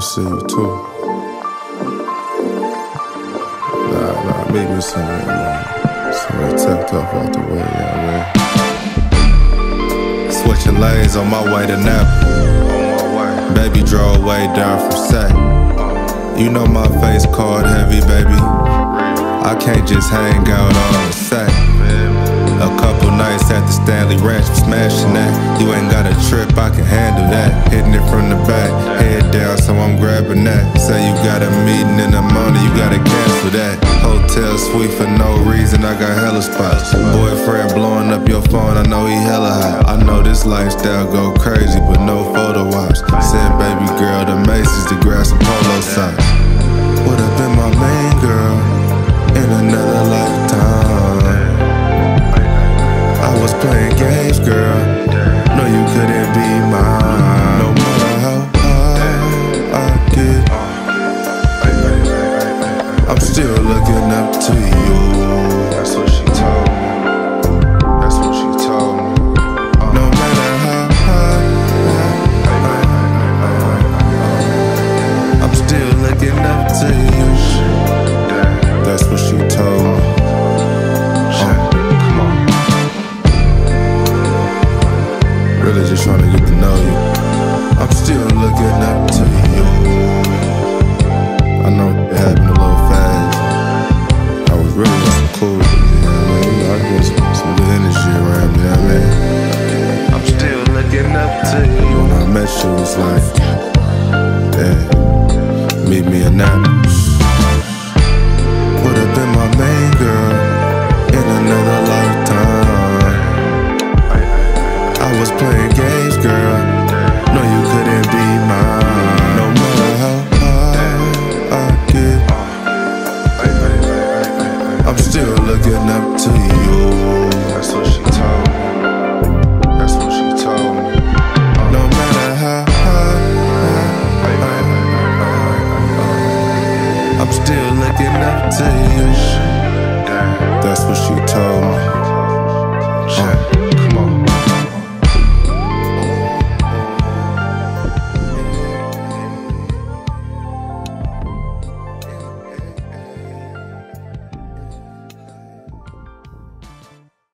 see you too. Nah, nah, meet me somewhere, man. Somewhere tucked off out the way, yeah, man. Switching lanes on my way to Napa. Baby drove way down from Sac. You know my face card heavy, baby. I can't just hang out on the sack. A couple nights at the Stanley Ranch, smashing that. You ain't got a trip, I can handle that. Hitting it from got a meeting in the morning, you gotta cancel that. Hotel suite for no reason, I got hella spots. Boyfriend blowing up your phone, I know he hella hot. I know this lifestyle go crazy, but no photo ops. Send baby girl to Macy's to grab some polo socks. Would've been my main girl in another lifetime. I was playing games, girl. Still looking up to you. That's what she told me. Was like, meet me in Napa. Still looking up to you. That's what she told me.